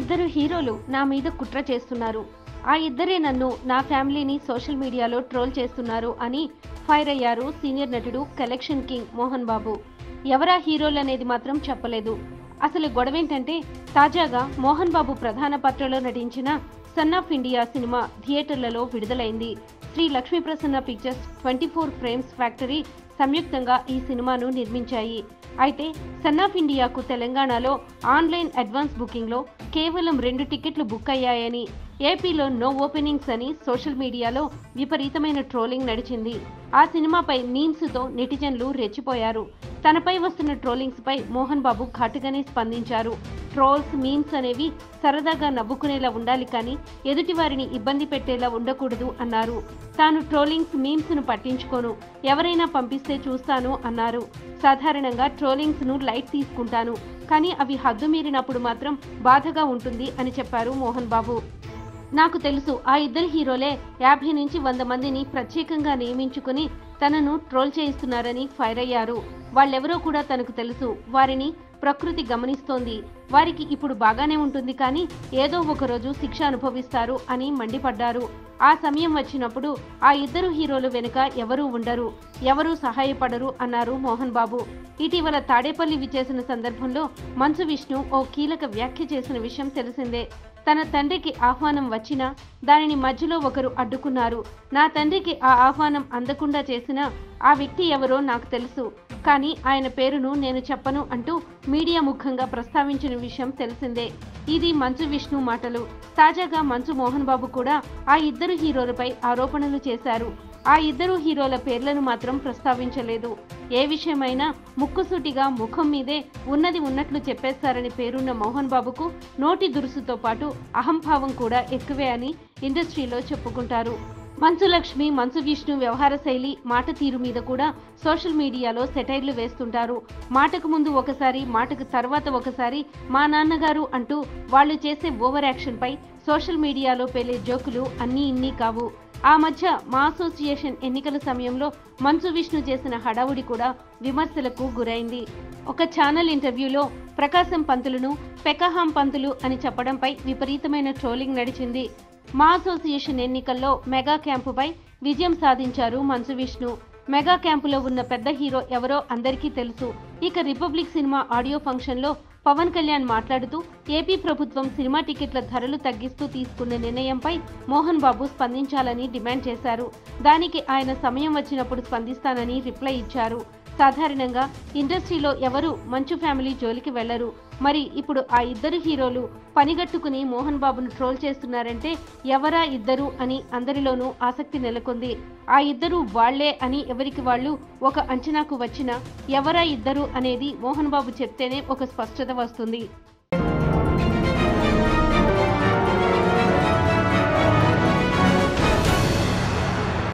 ఇద్దరు హీరోలు నా మీద కుట్ర చేస్తున్నారు. ఆ ఇద్దరే నన్ను నా ఫ్యామిలీని సోషల్ మీడియాలో ట్రోల్ చేస్తున్నారు అని ఫైర్ అయ్యారు సీనియర్ నటుడు కలెక్షన్ కింగ్ మోహన్ బాబు. ఎవరా హీరోలు అనేది మాత్రం చెప్పలేదు. అసలు గొడవేంటంటే తాజాగా మోహన్ బాబు ప్రధాన పాత్రలో నటించిన సన్ ఆఫ్ ఇండియా సినిమా థియేటర్లలో విడుదలైంది. Shri Lakshmi Prasanna pictures twenty four frames factory సంయుక్తంగా ఈ సినిమాను నిర్మించాయి. అయితే సన్ ఆఫ్ ఇండియాకు తెలంగాణలో ఆన్లైన్ అడ్వాన్స్ బుకింగ్లో కేవలం రెండు టికెట్లు బుక్ అయ్యాయని ఏపీలో నో ఓపెనింగ్స్ అని సోషల్ మీడియాలో విపరీతమైన ట్రోలింగ్ నడిచింది. ఆ సినిమాపై మీమ్స్తో నెటిజన్లు రెచ్చిపోయారు. తనపై వస్తున్న ట్రోలింగ్స్పై మోహన్ బాబు ఘాటుగానే స్పందించారు. ట్రోల్స్ మీమ్స్ అనేవి సరదాగా నవ్వుకునేలా ఉండాలి కానీ ఎదుటి వారిని ఇబ్బంది పెట్టేలా ఉండకూడదు అన్నారు. తాను ట్రోలింగ్స్ మీమ్స్ను పట్టించుకోను. ఎవరైనా పంపిస్తే చూస్తాను అన్నారు. సాధారణంగా ట్రోలింగ్స్ను లైట్ తీసుకుంటాను. కానీ అవి హద్దు మీరినప్పుడు మాత్రం బాధగా ఉంటుంది అని చెప్పారు మోహన్ బాబు. నాకు తెలుసు ఆ ఇద్దరు హీరోలే యాభై నుంచి వంద మందిని ప్రత్యేకంగా నియమించుకుని తనను ట్రోల్ చేయిస్తున్నారని ఫైర్ అయ్యారు. వాళ్ళెవరో కూడా తనకు తెలుసు. వారిని ప్రకృతి గమనిస్తోంది. వారికి ఇప్పుడు బాగానే ఉంటుంది కానీ ఏదో ఒకరోజు శిక్ష అనుభవిస్తారు అని మండిపడ్డారు. ఆ సమయం వచ్చినప్పుడు ఆ ఇద్దరు హీరోలు వెనుక ఎవరూ ఉండరు. ఎవరూ సహాయపడరు అన్నారు మోహన్ బాబు. ఇటీవల తాడేపల్లి విచేసిన సందర్భంలో మంచు విష్ణు ఓ కీలక వ్యాఖ్య చేసిన విషయం తెలిసిందే. తన తండ్రికి ఆహ్వానం వచ్చినా దానిని మధ్యలో ఒకరు అడ్డుకున్నారు. నా తండ్రికి ఆ ఆహ్వానం అందకుండా చేసిన ఆ వ్యక్తి ఎవరో నాకు తెలుసు. కానీ ఆయన పేరును నేను చెప్పను అంటూ మీడియా ముఖంగా ప్రస్తావించిన విషయం తెలిసిందే. ఇది మంచు విష్ణు మాటలు. తాజాగా మంచు మోహన్ బాబు కూడా ఆ ఇద్దరు హీరోలపై ఆరోపణలు చేశారు. ఆ ఇద్దరు హీరోల పేర్లను మాత్రం ప్రస్తావించలేదు. ఏ విషయమైనా ముక్కుసూటిగా ముఖం మీదే ఉన్నది ఉన్నట్లు చెప్పేస్తారని పేరున్న మోహన్ బాబుకు నోటి దురుసుతో పాటు అహంభావం కూడా ఎక్కువే అని ఇండస్ట్రీలో చెప్పుకుంటారు. మంచు లక్ష్మి మంచు విష్ణు వ్యవహార శైలి మాట తీరు మీద కూడా సోషల్ మీడియాలో సెటైర్లు వేస్తుంటారు. మాటకు ముందు ఒకసారి మాటకు తర్వాత ఒకసారి మా నాన్నగారు అంటూ వాళ్ళు చేసే ఓవర్ యాక్షన్ పై సోషల్ మీడియాలో పేలే జోకులు అన్నీ ఇన్ని కావు. ఆ మధ్య మా అసోసియేషన్ ఎన్నికల సమయంలో మంచు విష్ణు చేసిన హడావుడి కూడా విమర్శలకు గురైంది. ఒక ఛానల్ ఇంటర్వ్యూలో ప్రకాశం పంతులను పెకహాం పంతులు అని చెప్పడంపై విపరీతమైన ట్రోలింగ్ నడిచింది. మా అసోసియేషన్ ఎన్నికల్లో మెగా క్యాంపుపై విజయం సాధించారు మంచు విష్ణు. మెగా క్యాంపులో ఉన్న పెద్ద హీరో ఎవరో అందరికీ తెలుసు. ఇక రిపబ్లిక్ సినిమా ఆడియో ఫంక్షన్లో పవన్ కళ్యాణ్ మాట్లాడుతూ ఏపీ ప్రభుత్వం సినిమా టికెట్ల ధరలు తగ్గిస్తూ తీసుకున్న నిర్ణయంపై మోహన్ బాబు స్పందించాలని డిమాండ్ చేశారు. దానికి ఆయన సమయం వచ్చినప్పుడు స్పందిస్తానని రిప్లై ఇచ్చారు. సాధారణంగా ఇండస్ట్రీలో ఎవరు మంచు ఫ్యామిలీ జోలికి వెళ్ళరు మరి ఇప్పుడు ఆ ఇద్దరు హీరోలు పనిగట్టుకుని మోహన్ బాబును ట్రోల్ చేస్తున్నారంటే ఎవరా ఇద్దరు అని అందరిలోనూ ఆసక్తి నెలకొంది. ఆ ఇద్దరు వాళ్ళే అని ఎవరికి వాళ్ళు ఒక అంచనాకు వచ్చినా ఎవరా ఇద్దరు అనేది మోహన్ బాబు చెప్తేనే ఒక స్పష్టత వస్తుంది.